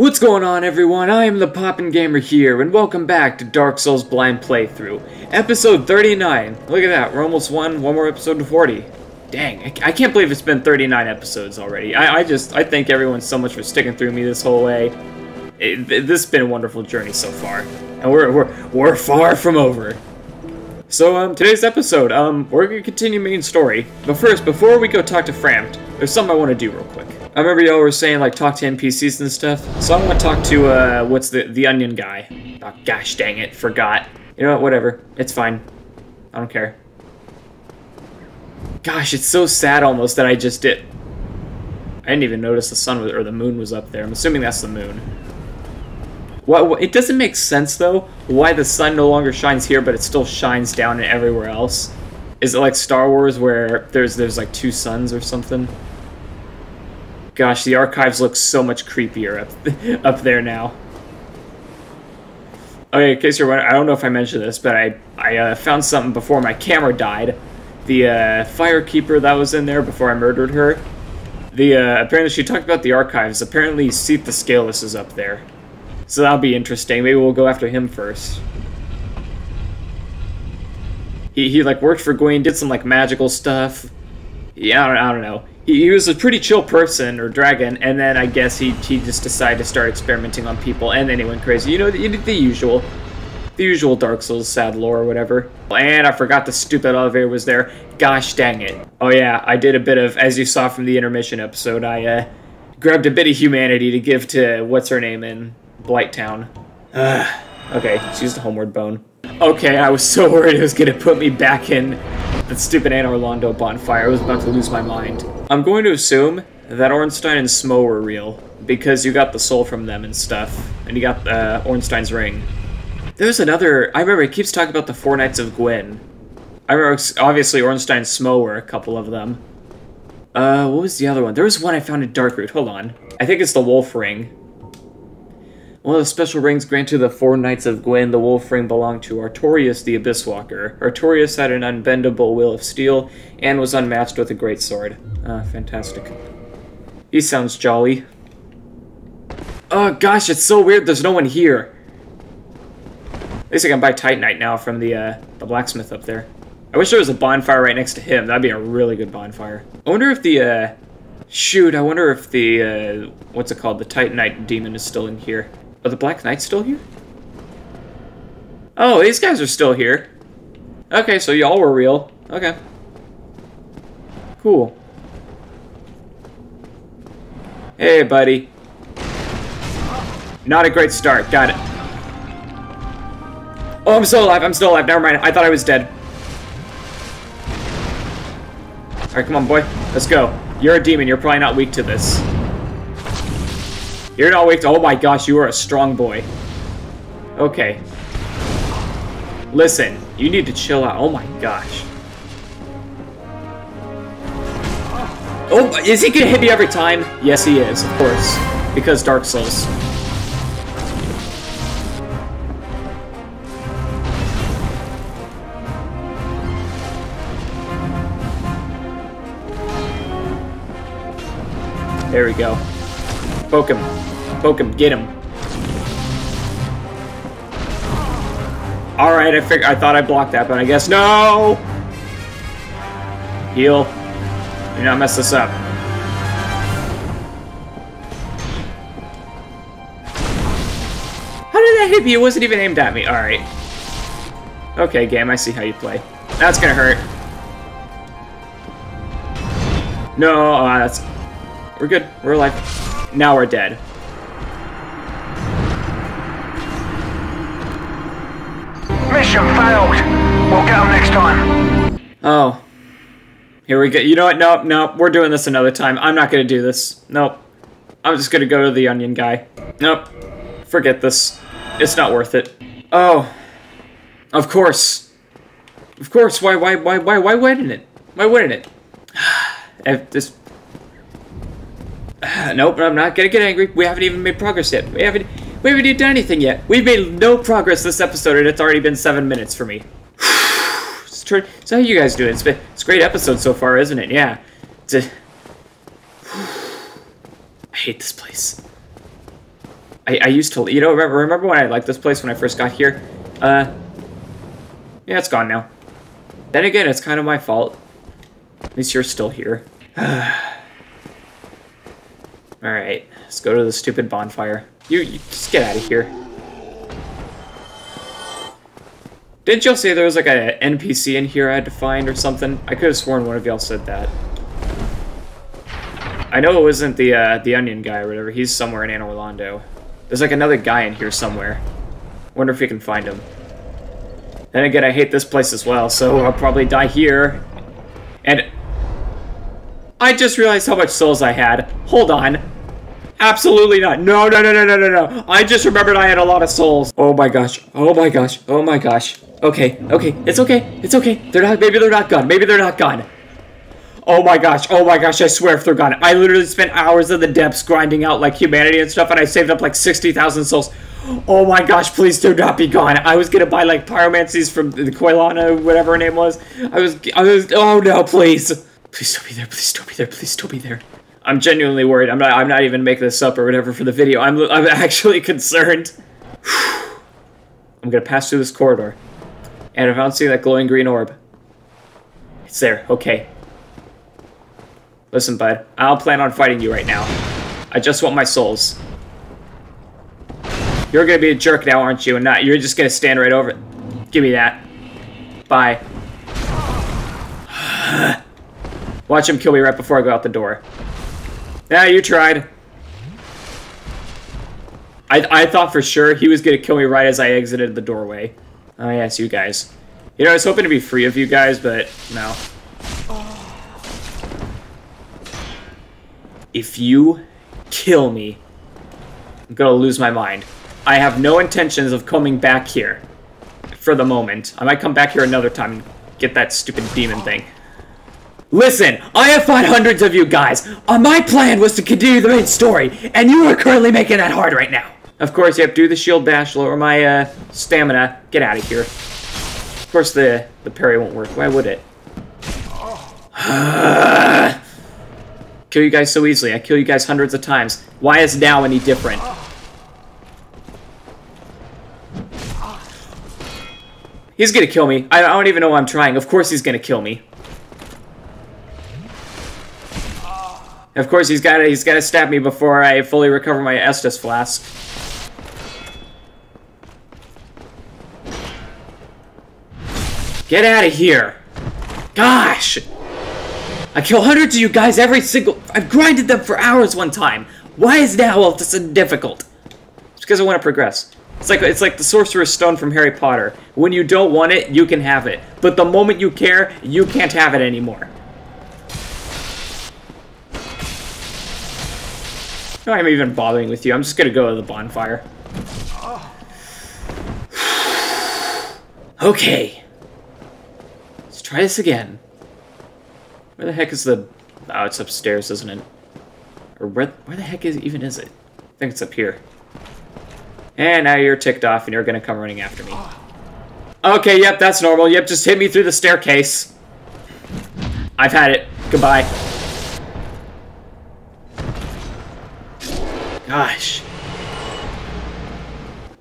What's going on everyone? I am the Poppin' Gamer here, and welcome back to Dark Souls Blind Playthrough, episode 39. Look at that, we're almost one, one more episode to 40. Dang, I, can't believe it's been 39 episodes already. I, I, just, I thank everyone so much for sticking through me this whole way. It, it, this has been a wonderful journey so far, and we're, we're, we're far from over. So, um, today's episode, um, we're gonna continue main story. But first, before we go talk to Frampt, there's something I want to do real quick. I remember y'all were saying, like, talk to NPCs and stuff. So I want to talk to, uh, what's the, the onion guy. Oh, gosh dang it, forgot. You know what, whatever. It's fine. I don't care. Gosh, it's so sad almost that I just did. I didn't even notice the sun was, or the moon was up there. I'm assuming that's the moon. What, it doesn't make sense though why the sun no longer shines here, but it still shines down and everywhere else. Is it like Star Wars where there's there's like two suns or something? Gosh, the archives look so much creepier up up there now. Okay, in case you're wondering, I don't know if I mentioned this, but I I uh, found something before my camera died. The uh, firekeeper that was in there before I murdered her. The uh, apparently she talked about the archives. Apparently, Seath the Scaleless is up there, so that'll be interesting. Maybe we'll go after him first. He he like worked for Gwyn, did some like magical stuff. Yeah, I don't, I don't know he, he was a pretty chill person or dragon, and then I guess he he just decided to start experimenting on people, and then he went crazy. You know, the, the usual, the usual Dark Souls sad lore or whatever. And I forgot the stupid elevator was there. Gosh dang it! Oh yeah, I did a bit of, as you saw from the intermission episode, I uh, grabbed a bit of humanity to give to what's her name in Blighttown. Uh, okay, she's the homeward bone. Okay, I was so worried it was gonna put me back in that stupid Anor Londo bonfire. I was about to lose my mind. I'm going to assume that Ornstein and Smough were real, because you got the soul from them and stuff, and you got uh, Ornstein's ring. There's another... I remember, he keeps talking about the Four Knights of Gwyn. I remember, obviously, Ornstein and Smough were a couple of them. Uh, what was the other one? There was one I found in Darkroot. Hold on. I think it's the Wolf Ring. One of the special rings granted to the four knights of Gwyn, the wolf ring belonged to Artorius the Abyss Walker. Artorius had an unbendable will of steel and was unmatched with a great sword. Ah, fantastic. He sounds jolly. Oh gosh, it's so weird there's no one here. At least I can buy Titanite now from the, uh, the blacksmith up there. I wish there was a bonfire right next to him. That'd be a really good bonfire. I wonder if the, uh... Shoot, I wonder if the, uh... What's it called? The Titanite demon is still in here. Are the Black Knights still here? Oh, these guys are still here. Okay, so y'all were real. Okay. Cool. Hey, buddy. Not a great start. Got it. Oh, I'm still alive. I'm still alive. Never mind. I thought I was dead. Alright, come on, boy. Let's go. You're a demon. You're probably not weak to this. You're not weak oh my gosh, you are a strong boy. Okay. Listen, you need to chill out. Oh my gosh. Oh, is he gonna hit me every time? Yes, he is, of course. Because Dark Souls. There we go. Poke him. Poke him. Get him. Alright, I fig I thought I blocked that, but I guess no! Heal. Do not mess this up. How did that hit me? It wasn't even aimed at me. Alright. Okay, game, I see how you play. That's gonna hurt. No, uh, that's... We're good. We're alive. Now we're dead. Mission failed. We'll get them next time. Oh. Here we go. You know what? Nope, nope. We're doing this another time. I'm not to do this. Nope. I'm just to go to the onion guy. Nope. Forget this. It's not worth it. Oh. Of course. Of course. Why, why, why, why, why wouldn't it? Why wouldn't it? this... nope, I'm not to get angry. We haven't even made progress yet. We haven't... We haven't done anything yet. We've made no progress this episode, and it's already been seven minutes for me. so how you guys doing? It's been it's a great episode so far, isn't it? Yeah. A, I hate this place. I, I used to, you know, remember, remember when I liked this place when I first got here? Uh, yeah, it's gone now. Then again, it's kind of my fault. At least you're still here. Alright, let's go to the stupid bonfire. You, you just get out of here. Didn't y'all say there was like a NPC in here I had to find or something? I could have sworn one of y'all said that. I know it wasn't the uh, the onion guy or whatever. He's somewhere in Orlando. There's like another guy in here somewhere. Wonder if we can find him. Then again, I hate this place as well, so I'll probably die here. And I just realized how much souls I had. Hold on. Absolutely not. No, no, no, no, no, no, no. I just remembered I had a lot of souls. Oh my gosh. Oh my gosh. Oh my gosh. Okay, okay. It's okay. It's okay. They're not, maybe they're not gone. Maybe they're not gone. Oh my gosh, oh my gosh, I swear if they're gone. I literally spent hours in the depths grinding out like humanity and stuff and I saved up like 60,000 souls. Oh my gosh, please do not be gone. I was gonna buy like pyromancies from the Quelana, whatever her name was. I was, I was, oh no, please. Please don't be there, please don't be there, please don't be there. I'm genuinely worried. I'm not, I'm not even making this up or whatever for the video. I'm, I'm actually concerned. I'm gonna pass through this corridor. And I don't see that glowing green orb, it's there, okay. Listen, bud, I don't plan on fighting you right now. I just want my souls. You're gonna be a jerk now, aren't you? And not, you're just gonna stand right over. Give me that. Bye. Watch him kill me right before I go out the door. Yeah, you tried. I, I thought for sure he was gonna kill me right as I exited the doorway. Oh yes, you guys. You know, I was hoping to be free of you guys, but no. If you kill me, I'm gonna lose my mind. I have no intentions of coming back here for the moment. I might come back here another time and get that stupid demon thing. Listen, I have fought hundreds of you guys. Uh, my plan was to continue the main story, and you are currently making that hard right now. Of course, you have to do the shield bash, lower my uh, stamina. Get out of here. Of course, the, the parry won't work. Why would it? kill you guys so easily. I kill you guys hundreds of times. Why is now any different? He's gonna kill me. I don't even know why I'm trying. Of course he's gonna kill me. Of course he's gotta he's gotta stab me before I fully recover my Estus flask. Get out of here! Gosh! I kill hundreds of you guys every single- I've grinded them for hours one time! Why is now all this difficult? It's because I want to progress. It's like it's like the Sorcerer's Stone from Harry Potter. When you don't want it, you can have it. But the moment you care, you can't have it anymore. No, I'm even bothering with you. I'm just gonna go to the bonfire. Okay. Let's try this again. Where the heck is the... Oh, it's upstairs, isn't it? Or where, where the heck is even is it? I think it's up here. And now you're ticked off and you're gonna come running after me. Okay, yep, that's normal. Yep, just hit me through the staircase. I've had it. Goodbye. Gosh.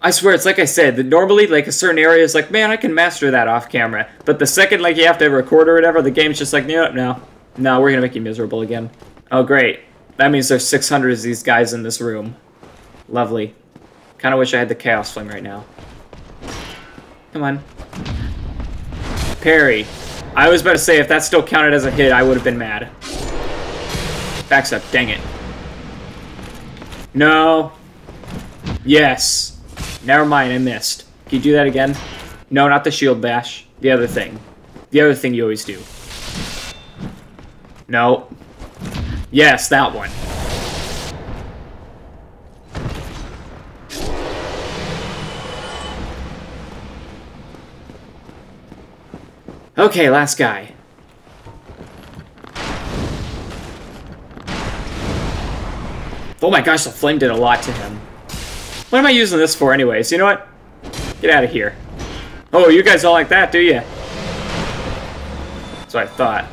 I swear, it's like I said, that normally, like, a certain area is like, man, I can master that off camera. But the second, like, you have to record or whatever, the game's just like, no, no. No, we're gonna make you miserable again. Oh, great. That means there's 600 of these guys in this room. Lovely. Kind of wish I had the Chaos Flame right now. Come on. Parry. I was about to say, if that still counted as a hit, I would have been mad. Backs up, dang it. No. Yes. Never mind, I missed. Can you do that again? No, not the shield bash. The other thing. The other thing you always do. No. Yes, that one. Okay, last guy. Oh my gosh, the flame did a lot to him. What am I using this for anyways? You know what? Get out of here. Oh, you guys don't like that, do you? That's what I thought.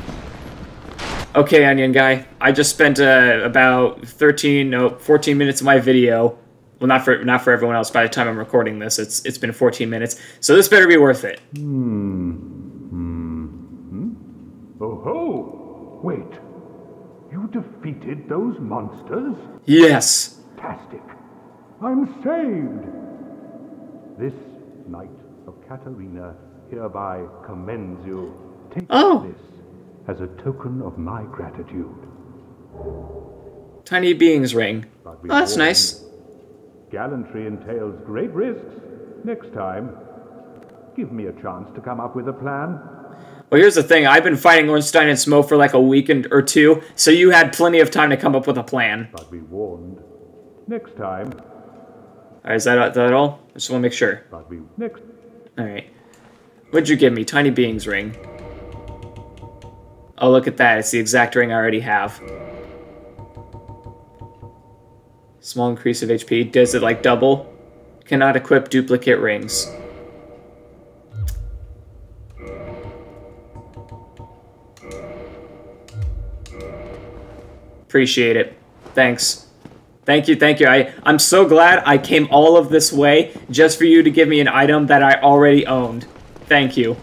Okay, Onion Guy. I just spent uh, about 13, no, 14 minutes of my video Well, not for not for everyone else. By the time I'm recording this, it's it's been 14 minutes, so this better be worth it. Hmm. Oh ho! Wait. You defeated those monsters? Yes. Fantastic. I'm saved. This Knight of Catarina hereby commends you. Take Oh. this as a token of my gratitude. Tiny beings ring. Oh, that's nice. Gallantry entails great risks. Next time, give me a chance to come up with a plan. Well, here's the thing. I've been fighting Ornstein and Smough for like a week and, or two, so you had plenty of time to come up with a plan. But be warned. Next time, All right, is that, uh, that all? I just want to make sure. but be next. All right. What'd you give me? Tiny beings ring. Oh, look at that. It's the exact ring I already have. Small increase of HP. Does it like double? Cannot equip duplicate rings. Appreciate it. Thanks. Thank you, thank you. I, I'm so glad I came all of this way just for you to give me an item that I already owned. Thank you.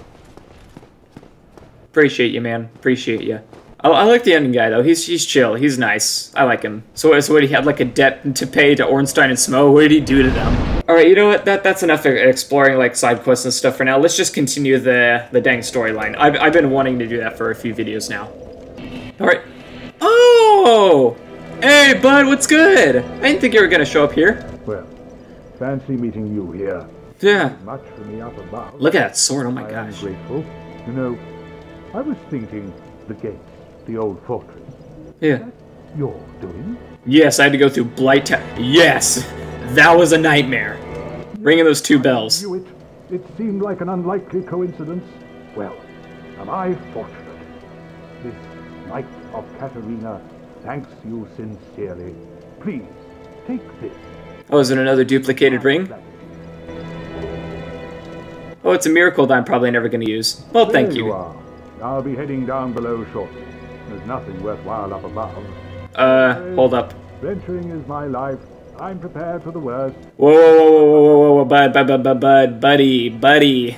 Appreciate you, man. Appreciate you. I, I like the ending guy though. He's he's chill. He's nice. I like him. So, so what? Did he had like a debt to pay to Ornstein and Smough. What did he do to them? All right, you know what? That that's enough exploring like side quests and stuff for now. Let's just continue the the dang storyline. I've I've been wanting to do that for a few videos now. All right. Oh, hey, bud. What's good? I didn't think you were gonna show up here. Well, fancy meeting you here. Yeah. Much for me up above. Look at that sword. Oh my I am gosh. grateful. You know, I was thinking the gate, the old fortress. Yeah. You're doing? Yes, I had to go through Blight Town. Yes, that was a nightmare. Ringing those two bells. It. It seemed like an unlikely coincidence. Well, am I fortunate? This Knight of Catarina thanks you sincerely. Please, take this. Oh, is it another duplicated ring? Oh, it's a miracle that I'm probably never going to use. Well, thank there you. you are. I'll be heading down below shortly. There's nothing worthwhile up above. Uh, hold up. Venturing is my life. I'm prepared for the worst. Whoa, whoa, whoa, whoa, whoa, whoa, whoa, bud, bud, bud, bud, bud, buddy, buddy.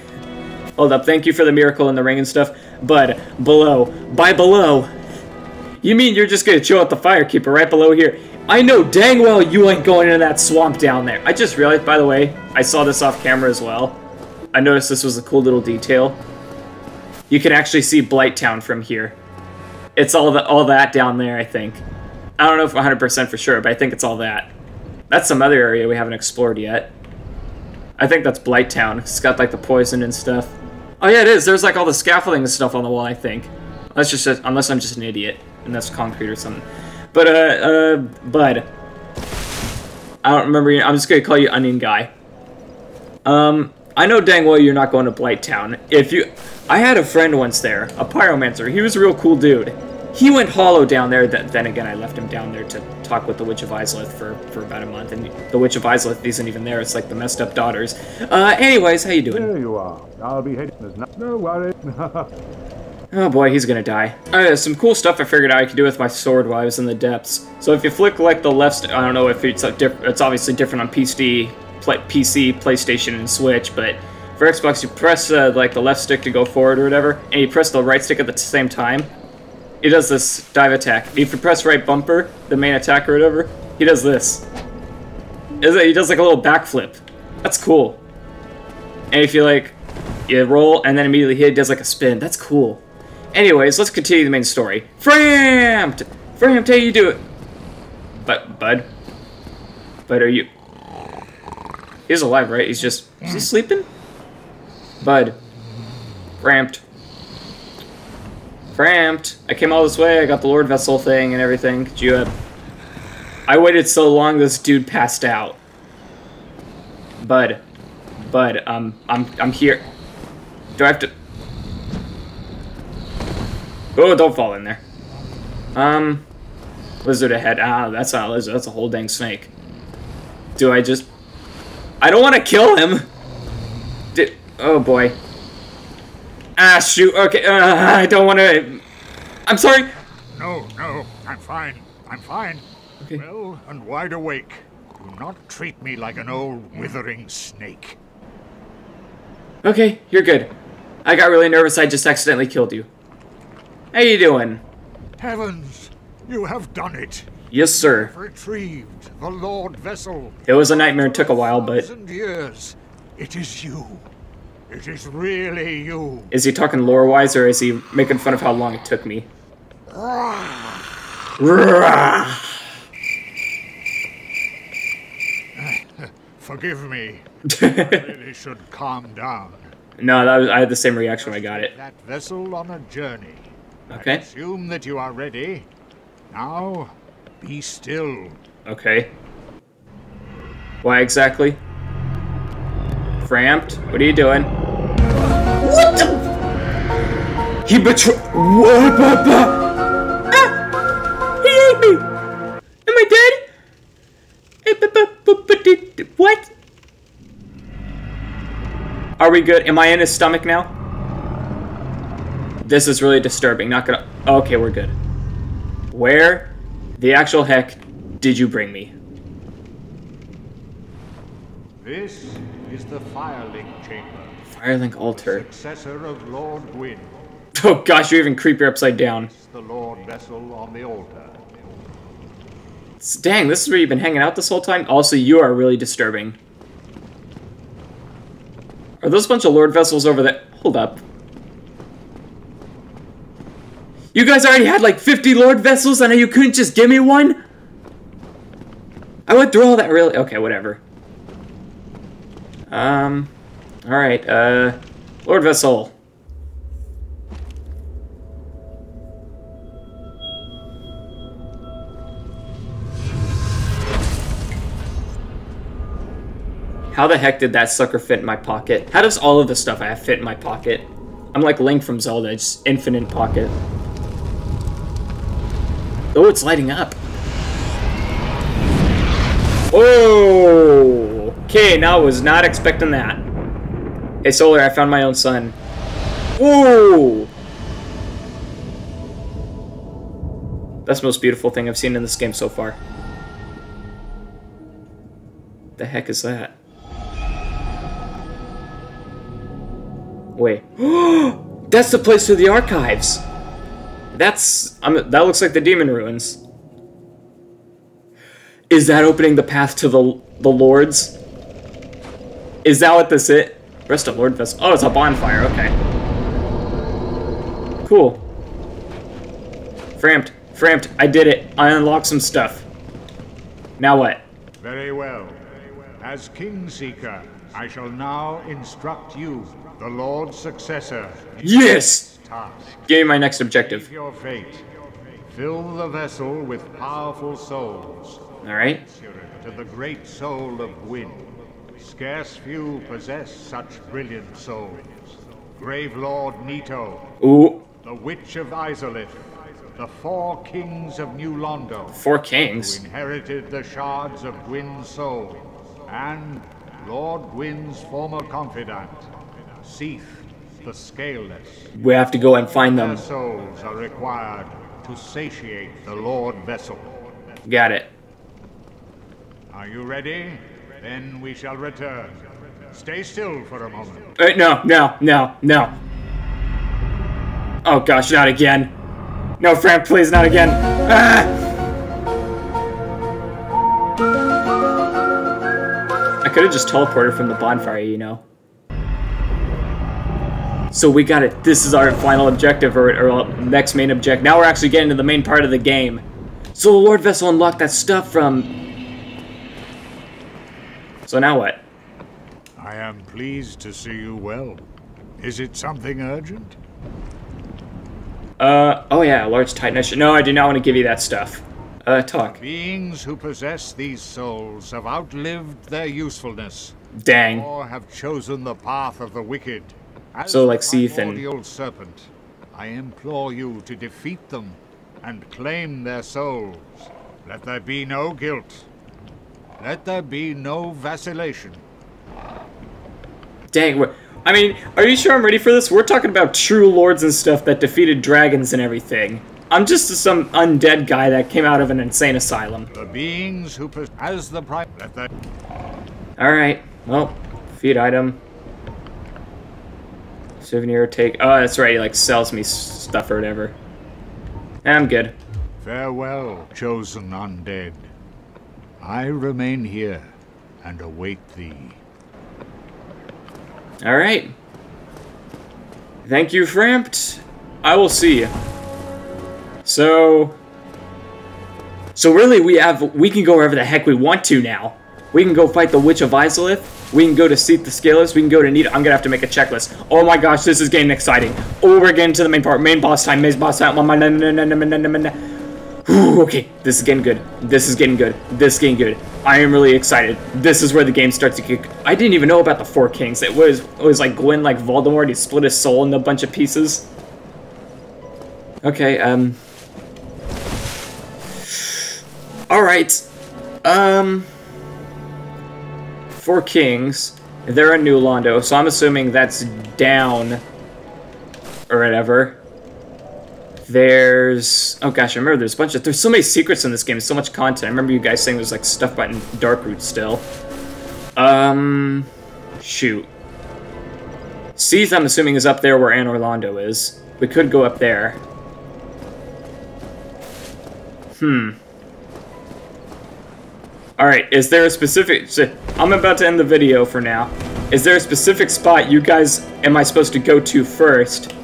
Hold up. Thank you for the miracle and the ring and stuff. Bud, below. By below. You mean you're just to chill at the firekeeper right below here? I know dang well you ain't going into that swamp down there. I just realized, by the way, I saw this off camera as well. I noticed this was a cool little detail. You can actually see Blight Town from here. It's all that all that down there, I think. I don't know if 100% for sure, but I think it's all that. That's some other area we haven't explored yet. I think that's Blight Town. It's got like the poison and stuff. Oh yeah, it is. There's like all the scaffolding and stuff on the wall. I think. That's just a, unless I'm just an idiot and that's concrete or something. But uh, uh, Bud. I don't remember. your- I'm just gonna call you Onion Guy. Um, I know dang well you're not going to Blight Town. If you, I had a friend once there, a pyromancer. He was a real cool dude. He went hollow down there. Th- then again, I left him down there to talk with the Witch of Izalith for, for about a month. And the Witch of Izalith isn't even there. It's like the messed up daughters. Uh, anyways, how you doing? There you are. I'll be heading. There's no, no worry. Oh boy, he's gonna die. Alright, there's some cool stuff I figured out I could do with my sword while I was in the depths. So if you flick like the left, I don't know if it's it's obviously different on PC, play- PC, PlayStation, and Switch, but for Xbox you press uh, like the left stick to go forward or whatever, and you press the right stick at the same time. He does this dive attack. If you press right bumper, the main attack or whatever, he does this. He does like a little backflip. That's cool. And if you like, you roll and then immediately he does like a spin. That's cool. Anyways, let's continue the main story. Frampt! Frampt, how you do it? But, Bud? Bud, are you... He's alive, right? He's just... Is he sleeping? Bud. Frampt. Frampt. I came all this way, I got the Lord Vessel thing and everything. Could you, uh... I waited so long this dude passed out. Bud. Bud, um, I'm, I'm here. Do I have to... Oh, don't fall in there. Um, lizard ahead. Ah, that's not a lizard. That's a whole dang snake. Do I just... I don't want to kill him. Did... Oh, boy. Ah, shoot. Okay, uh, I don't want to... I'm sorry. No, no, I'm fine. I'm fine. Okay. Well and wide awake. Do not treat me like an old withering snake. Okay, you're good. I got really nervous. I just accidentally killed you. How you doing? Heavens, you have done it. Yes, sir. Retrieved the Lord vessel. It was a nightmare. It took a while, but years. It is you. It is really you. is he talking lore-wise, or is he making fun of how long it took me? Forgive me. I really should calm down. no, that was, I had the same reaction when I got it. That vessel on a journey. Okay. Assume that you are ready. Now, be still. Okay. Why exactly? Frampt? What are you doing? What the? He betrayed. What? Ba, ba. Ah! He ate me! Am I dead? What? Are we good? Am I in his stomach now? This is really disturbing. Not gonna. Okay, we're good. Where the actual heck did you bring me? This is the Firelink Chamber, Firelink altar. successor of Lord Gwyn, Oh gosh, you're even creepier upside down. the Lord vessel on the altar. Dang, this is where you've been hanging out this whole time? Also, you are really disturbing. Are those a bunch of lord vessels over there? Hold up. You guys already had like 50 lord vessels and you couldn't just give me one? I went through all that really- okay, whatever. Um, alright, uh, lord vessel. How the heck did that sucker fit in my pocket? How does all of the stuff I have fit in my pocket? I'm like Link from Zelda, just infinite pocket. Oh, it's lighting up. Oh! Okay, now I was not expecting that. Hey, Solaire, I found my own sun. Ooh! That's the most beautiful thing I've seen in this game so far. The heck is that? Wait. That's the place to the archives! That's... I'm, that looks like the demon ruins. Is that opening the path to the, the lords? Is that what this is? Rest of Lord Vessel. Oh, it's a bonfire, okay. Cool. Frampt. Frampt. I did it. I unlocked some stuff. Now what? Very well. As King Seeker, I shall now instruct you, the Lord's successor, Yes! Give me my next objective. Your fate. Fill the vessel with powerful souls. Alright. To the great soul of Gwyn. Scarce few possess such brilliant souls. Grave Lord Nito, Ooh. the Witch of Izalith, the four kings of New Londo, Four who kings. inherited the shards of Gwyn's soul, and Lord Gwyn's former confidant, Seath, the Scaleless. We have to go and find Their them. souls are required to satiate the Lord Vessel. Got it. Are you ready? Then we shall return. Stay still for a moment. Uh, no, no, no, no. Oh gosh, not again. No, Frampt, please, not again. Ah! I could have just teleported from the bonfire, you know. So we got it. This is our final objective, or, or next main objective. Now we're actually getting to the main part of the game. So the Lord Vessel unlocked that stuff from... So now what? I am pleased to see you well. Is it something urgent? Uh, oh yeah, large titan. I should- No, I do not want to give you that stuff. Uh, talk. Beings who possess these souls have outlived their usefulness, Dang. or have chosen the path of the wicked. So, like Seath and- old serpent, I implore you to defeat them and claim their souls. Let there be no guilt. Let there be no vacillation. Dang. I mean, are you sure I'm ready for this? We're talking about true lords and stuff that defeated dragons and everything. I'm just some undead guy that came out of an insane asylum. The beings who as the pri- let the Alright, well, feed item. Souvenir take. Oh, that's right, he like sells me stuff or whatever. I'm good. farewell, chosen undead. I remain here and await thee. Alright. Thank you, Frampt. I will see you. So. So really, we have we can go wherever the heck we want to now. We can go fight the Witch of Izalith. We can go to Seath the Scaleless. We can go to Nito. I'm gonna have to make a checklist. Oh my gosh, this is getting exciting. Oh, we're getting to the main part. Main boss time. Main boss time. Okay, this is getting good. This is getting good. This is getting good. I am really excited. This is where the game starts to kick. I didn't even know about the Four Kings. It was it was like Gwyn, like Voldemort. He split his soul into a bunch of pieces. Okay, um. All right, um. Four Kings. They're in New Londo, so I'm assuming that's down or whatever. There's oh gosh, I remember there's a bunch of there's so many secrets in this game, so much content. I remember you guys saying there's like stuff about Darkroot still. Um, shoot. Seath, I'm assuming is up there where Anor Londo is. We could go up there. Hmm. Alright, is there a specific... I'm about to end the video for now. Is there a specific spot you guys am I supposed to go to first?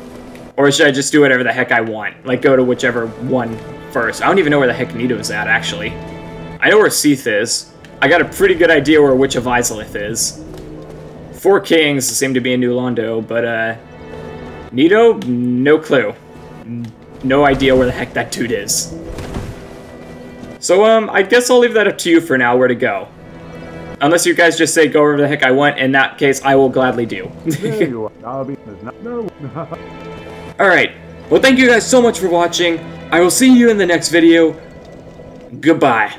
Or should I just do whatever the heck I want? Like, go to whichever one first. I don't even know where the heck Nito's at, actually. I know where Seath is. I got a pretty good idea where Witch of Izalith is. Four Kings seem to be in New Londo, but, uh... Nito? No clue. No idea where the heck that dude is. So, um, I guess I'll leave that up to you for now, where to go. Unless you guys just say go wherever the heck I want, in that case, I will gladly do. There you are. I'll be. There's no. no. Alright, well thank you guys so much for watching. I will see you in the next video. Goodbye.